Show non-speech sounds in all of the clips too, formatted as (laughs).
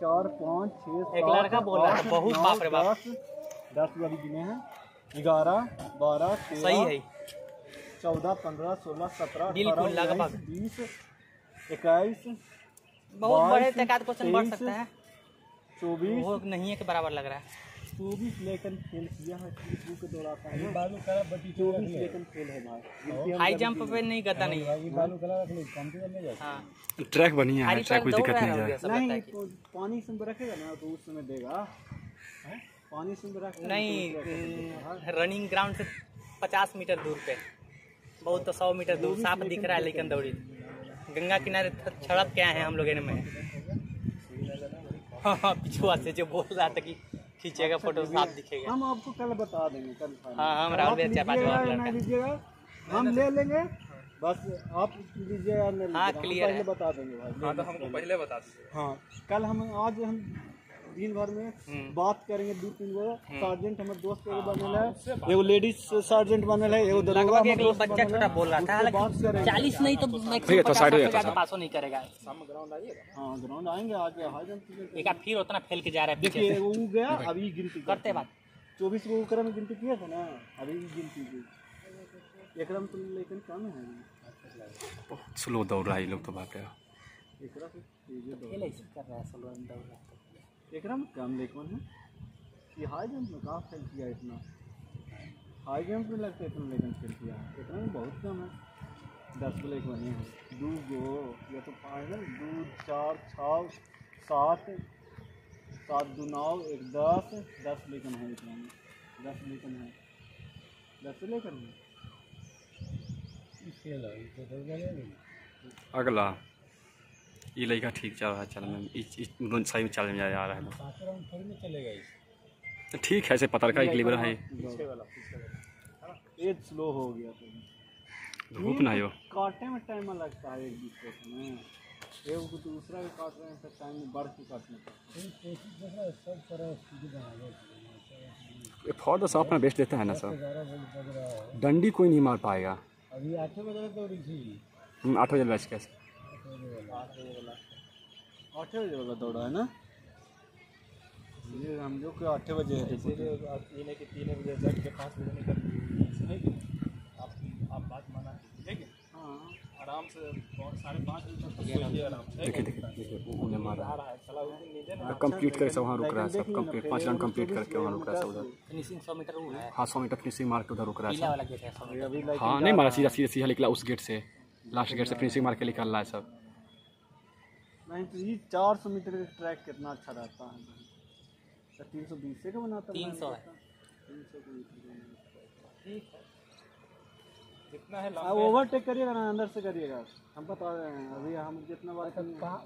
चार पाँच छः एक लड़का बोल बहुत बाप रे बाप। दस दस वाली गिने हैं। ग्यारह बारह सही है। चौदह पंद्रह सोलह सत्रह। बीस इक्कीस बहुत बड़े क्वेश्चन बढ़ सकते सकता है। चौबीस नहीं है के बराबर लग रहा है। चौबीस फेल किया है को है चौबीस फेल है भाई। हाई जंप पे नहीं नहीं। है जाए हाँ। ट्रैक बढ़िया है ट्रैक कोई दिक्कत नहीं है। नहीं तो पानी से रखेगा ना तो उस समय देगा। पानी रखेगा नहीं रनिंग ग्राउंड से पचास मीटर दूर पे। बहुत तो सौ मीटर दूर साफ़ दिख रहा है लेकिन दौड़ी। गंगा किनारे छड़प के आए हैं हम लोग इनमें। हाँ हाँ पिछुआ से जो बोल रहा था कि खींचेगा फ़ोटो साफ़ दिखेगा हम आपको कल बता देंगे कल। हाँ, हम राहुल भैया पाँच। हम ले लेंगे बस आप लीजिए हाँ, क्लियर पहले है। बता देंगे भाई हाँ तो हमको पहले बता दीजिए हाँ कल हम आज हम दिन भर में हम्म। बात करेंगे दो तीन गो सार्जेंट हमारे दोस्त एगो बनल। है एगो लेडीज़ सार्जेंट बनल है एगो दरोगा एक बच्चा छोटा बोल रहा था बात हालाँकि करेंगे। चालीस नहीं तो मैक्सिमम तो साइड हो है। पासो नहीं करेगा। हाँ ग्राउंड आएँगे आगे हाई जंप एक फिर उतना फैल के जा रहा है देखिए वो गया अभी गिनती करते बात। चौबीस को क्रम गिनती किया था ना? अभी गिनती की एकरम तो लेकिन कम है। बहुत स्लो दौड़ रहा है ये लोग तो बाप रे एकरा से तेजे दौड़। खेल कर रहा है सोलो दौड़। रहा है एकरा में कम लेकिन है। कि हाई जंप में कहाँ फेल किया इतना? हाई जंप में लगता है इतना लेकिन फेल किया इतना में बहुत कम है। दस को लेकिन बने हैं। दो गो या तो पाँच है दो चार छः सात सात दो नौ एक दस दस लेकिन है इतना में दस लेकिन है। दस लेकिन है। अगला। ये लड़का ठीक चल रहा है चलने में सही में चल में जा रहा है। तो ठीक है ऐसे पता एक है स्लो हो गया तो। धूप ना हो काटने में टाइम लगता है एक दूसरे में एक को दूसरा भी काट रहे हैं तो टाइम बढ़ के काटने फॉर द अपना बेस्ट देता है ना सर डंडी कोई नहीं मार पाएगा। अभी आठ बजे दौड़ी थी। आठ बजे बैच कैसे आठ बजे वाला दौड़ा है ना? ये हम लोग को आठ बजे है। तीन के तीन बजे बैठ के पाँच बजे निकल आप आप बात माना ठीक है? हाँ। आराम से साढ़े पाँच बजे तक आराम से। देखिए देखिए देखिए वो उन्हें मार रहा आ रहा सलाउद्दीन नीचे ना। कंप्लीट करके सब वहाँ रुक रहा है सब कंप्लीट पाँच रन कंप्लीट करके वहाँ रुक रहा है सब उधर। फिनिशिंग सौ मीटर हाँ। सौ मीटर फिनिशिंग मार के उधर रुक रहा है है हाँ नहीं मारा सीधा सीधा सीधा निकला उस गेट से। लास्ट गेट से फिनिशिंग मार के निकल रहा है सब। नहीं तो ये चार सौ मीटर का ट्रैक कितना अच्छा रहता है? तो तीन सौ बीस से का बनाता 300 है। तीन सौ। ठीक है जितना है आप ओवरटेक करिएगा ना अंदर से करिएगा। हम बता रहे हैं अभी हम जितना बार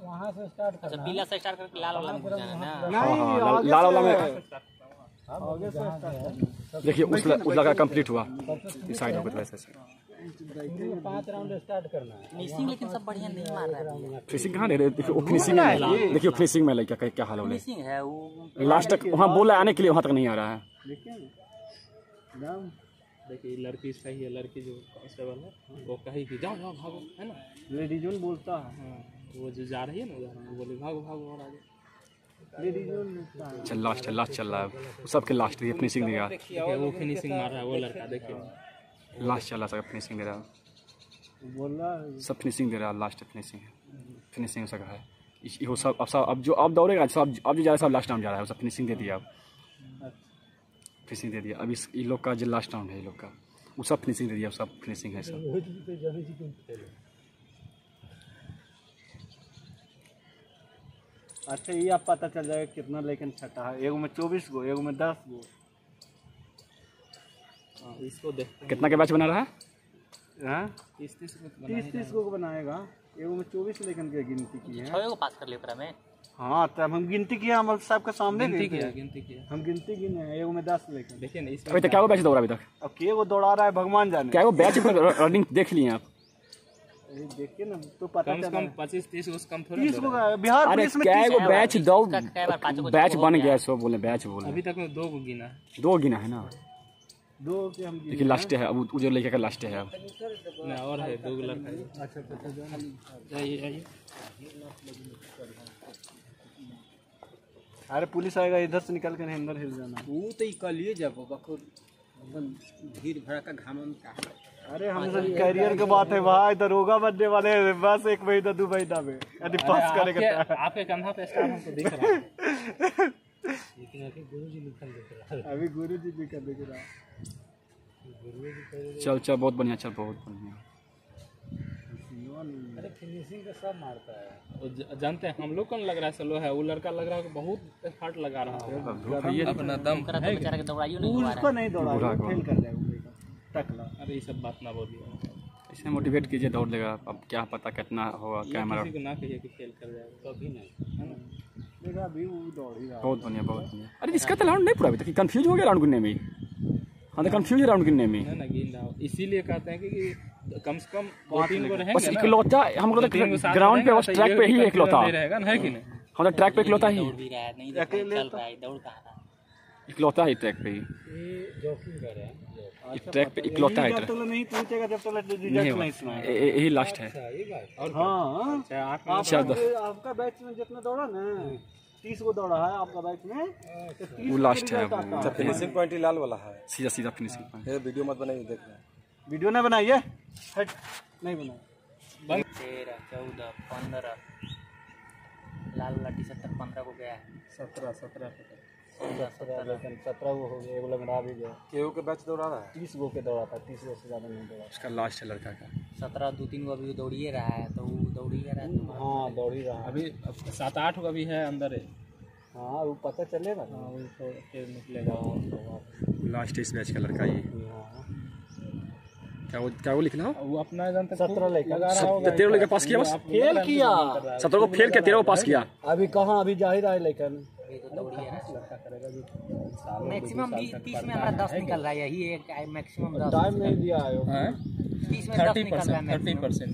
वहाँ से स्टार्ट अच्छा पीला से स्टार्ट करके लाल वाला में जाना है ना। हाँ, हाँ, नहीं लाल- वाला में। आगे से देखिए उस उस लगा कंप्लीट हुआ। इस साइड हो गया वैसे से पाँच राउंड स्टार्ट करना है फिनिशिंग लेकिन सब बढ़िया नहीं मार रहा है फिनिशिंग कहाँ देखिए फिनिशिंग में है। देखिए फिनिशिंग में लड़का क्या क्या हाल हो रहा फिनिशिंग है वो लास्ट तक वहाँ बोला आने के लिए वहाँ तक नहीं आ रहा है। देखिए लड़की सही है लड़की जो कांस्टेबल है वो कही कि जाओ जाओ भागो है ना? लेडीजोन बोलता है। हाँ वो जो जा रही है ना उधर वो बोले भागो भागो और आगे। चल लास्ट चल लास्ट चल रहा है। सबके लास्ट ये फिनिशिंग देखिए वो फिनिशिंग मार रहा है वो लड़का देखिए। लास्ट चल सब फिनिशिंग दे रहा। बोल। सब फिनिशिंग दे रहा है। लास्ट फिनिशिंग फिनिशिंग सब है। वो सब अब सब अब जो अब दौड़ेगा सब अब जो जा रहा है सब लास्ट राउंड जा रहा है। वो सब फिनिशिंग दे दिया अब। फिनिशिंग दे दिया। अब इस इन लोग का जो लास्ट राउंड है ये लोग का। वो सब फिनिशिंग दे दिया सब फिनिशिंग है सब। अच्छा ये आप पता चल जाएगा कितना लेकिन छटा है। एगो में चौबीस गो एगो में दस गो। इसको देखते कितना के बैच बना रहा है? हाँ? तीस तीस तीस तीस को बनाएगा। एगो में चौबीस लेकिन के गिनती की है। छः पास कर लिया में हाँ तब हम गिनती किया हम साहब के सामने गिनती किया गिनती किया। हम गिनती गिने हैं एगो में दस लेकिन देखिए ना इसमें अभी तक क्या वो बैच दौड़ा अभी तक? अब के गो दौड़ा रहा है भगवान जाने। क्या वो बैच रनिंग देख लिए आप? देखिए ना तो पता कम कम पच्चीस तीस उसको कम थोड़ा तीस दे गो रहा है। का बिहार पुलिस में क्या तीस वो बैच बैच बन गया सो बोले बैच बोले। अभी तक दो गिना। दो गिना है ना। दो के हम देखिए लास्ट है अब जो लेके का लास्ट है। अब ना और है दो लड़का है। अच्छा अच्छा अच्छा जाइए जाइए। अरे पुलिस आएगा इधर से निकल कर अंदर हिल जाना। वो तो ई कलिए जब बको अपन भीड़ भड़का घाम में का अरे हम सब कैरियर के बात है भाई दरोगा बनने वाले हैं बस एक महीना दो महीना में। यदि पास करेगा आपके कंधा पे स्टार हमको दिख रहा है। (laughs) अभी गुरु जी भी कर देगा चल चल बहुत बढ़िया चल बहुत बढ़िया। वो ज- जानते हैं हम लोग कौन लग रहा है? स्लो है वो लड़का लग रहा है बहुत एफर्ट लगा रहा है। है ये अपना दम। तो बेचारा के दौड़ाइयो नहीं हुआ उसको नहीं दौड़ा को। फेल कर जाएगा टकला। अरे ये सब बात ना बोलिए। इसे मोटिवेट कीजिए दौड़ लेगा अब क्या पता कितना होगा कैमरा किसी को ना कहिए कि फेल कर जाएगा। कभी नहीं। देखा अभी वो दौड़ ही रहा बहुत बढ़िया बहुत बढ़िया। अरे इसका तो राउंड नहीं पूरा अभी तक कंफ्यूज हो गया राउंड गिनने में हाँ। तो कंफ्यूज है राउंड गिनने में इसीलिए कहते हैं कि, कम से कम दो तीन गो बस रहेंगे इकलौता हम लोग ग्राउंड पे बस तो ट्रैक पे ही इकलौता। रहेगा ना है कि नहीं? हम तो ट्रैक पे इकलौता ही। है है, है है? इकलौता ही ट्रैक पे ही। ये ट्रैक पे इकलौता है जब नहीं पहुंचेगा जब तक रिज़ल्ट नहीं सुनाएगा यही लास्ट है। हाँ। चाहे आपका अच्छा, आपका बैच में जितना दौड़ा ना तीस दौड़ा है आपका बैच में तो 30 वो लास्ट है रिज़ल्ट आता वो है। फिनिशिंग पॉइंट लाल वाला है। सीधा सीधा फिनिशिंग पॉइंट ये वीडियो मत बनाइए देख रहे वीडियो नहीं बनाइए। हट नहीं बनाए तेरह चौदह पंद्रह। लाल वाला टी पंद्रह को गया है। सत्रह सत्रह सत्रह लेकिन सत्रह वो हो गया एगो लंगड़ा भी गया। केहू के बैच दौड़ा रहा है? तीस गो के दौड़ा था तीस गो से ज़्यादा नहीं दौड़ा। उसका लास्ट है लड़का का। सत्रह दो तीन को अभी दौड़िए रहा है तो वो दौड़िए रहा है तो हाँ दौड़ ही। रहा अभी सात आठ को भी है अंदर है। हाँ वो पता चलेगा ना। वो तो फिर निकलेगा लास्ट इस बैच का लड़का ये। हाँ। क्या वो क्या वो लिख रहा हो? वो अपना सत्रह लेकर रहा तेरह लेकर पास किया बस? फेल किया। सत्रह को फेल किया तेरह को पास किया। अभी कहाँ? अभी जा ही है लेकिन। तो दौड़िए मैक्सिमम तीस में हमारा दस निकल रहा है यही एक मैक्सिमम दस टाइम नहीं दिया है। तीस में दस थर्टी निकल रहा है परसेंट थर्टी परसेंट।